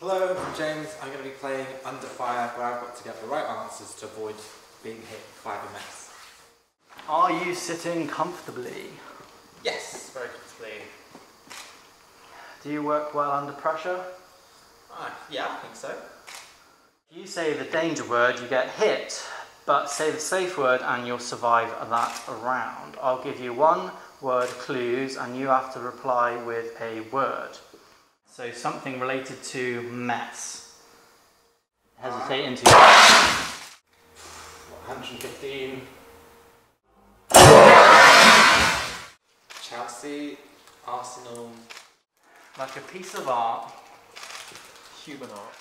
Hello, I'm James. I'm going to be playing Under Fire, where I've got to get the right answers to avoid being hit by the mess. Are you sitting comfortably? Yes, very comfortably. Do you work well under pressure? Ah, yeah, I think so. If you say the danger word, you get hit, but say the safe word and you'll survive that round. I'll give you one word clues and you have to reply with a word. So something related to mess. Hesitate into 115. Chelsea, Arsenal. like a piece of art. Human art.